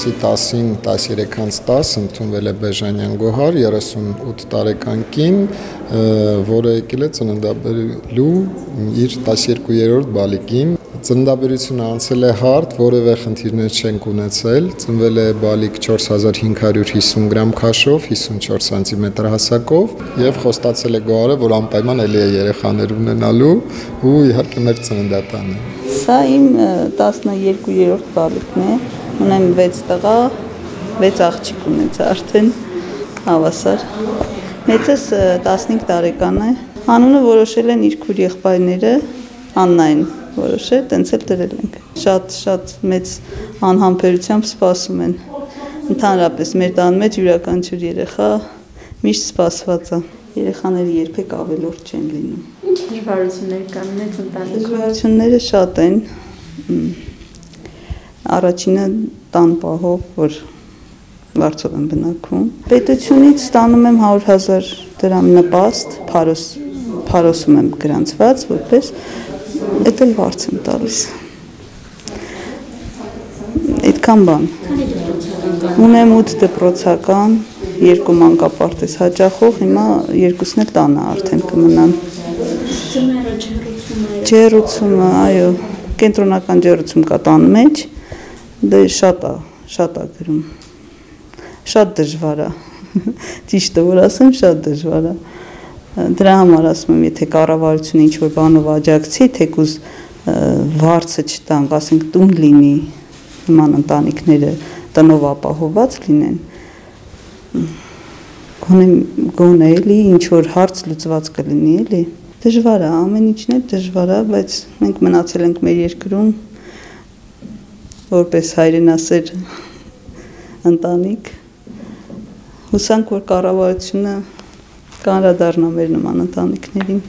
ամսի 10-ին 13:10 ընդունվել է Բեժանյան Գոհար 38 տարեկան կին, որը եկել է ծննդաբերելու իր 12-րդ բալիկին Ծննդաբերությունը անցել է հարթ, որևէ խնդիրներ չենք ունեցել։ Ծնվել է բալիկ 4550 գրամ քաշով, 54 սանտիմետր հասակով եւ խոստացել է գոհարը, որ անպայման ելի է երեխաներ ունենալու ու իհարկե մեր ծննդատանը։ Սա իմ 12-րդ բալիկն է։ Ունեմ 6 տղա, 6 աղջիկ ունեցա արդեն հավասար։ Մեծս 15 տարեկան է։ Անունը որոշել են իր քույր եղբայրները Աննային որոշել, տենց էլ դրել ենք։ Շատ-շատ մեծ անհամբերությամբ սպասում են։ Ընդհանրապես մեր տան մեջ յուրաքանչյուր երեխա միշտ սպասված է։ Երեխաները երբեք ավելորդ չեն լինում։ Ինչ դժվարություններ կան մեծ ընտանիքում։ Դժվարությունները շատ են։ Առաջինը տան պահով, որ վարձով եմ բնակվում։ Պետությունից ստանում եմ 100.000 դրամ նպաստ, փարոս փարոսում եմ գրանցված, որպես Էդ էլ վարձ եմ տալիս։ Այդքան բան։ Ունեմ 8 դպրոցական, երկու մանկապարտեզ հաճախող, հիմա երկուսն էլ տանը արդեն կմնան։ Ձմեռը ջերուցումը։ Ջերուցումը, այո, կենտրոնական ջերուցում կա տան մեջ, դե շատ է, շատ է գրում։ Շատ դժվար է։ Ճիշտը որ ասեմ, շատ դժվար է։ Դրա համար ասում եմ, եթե կառավարությունը ինչ որ բանով աջակցի, թեկուզ վարձը չտանք, ասենք տուն լինի, նման ընտանիքները տնով ապահոված լինեն, գոնե գոնե էլի ինչ որ հարց լուծված կլինի էլի։ Դժվար է, ամեն ինչն է դժվար է, բայց մենք մնացել ենք մեր երկրում որպես հայրենասեր ընտանիք։ Հուսանք, որ կառավարությունը կանրադառնա մեր նման ընտանիքներին։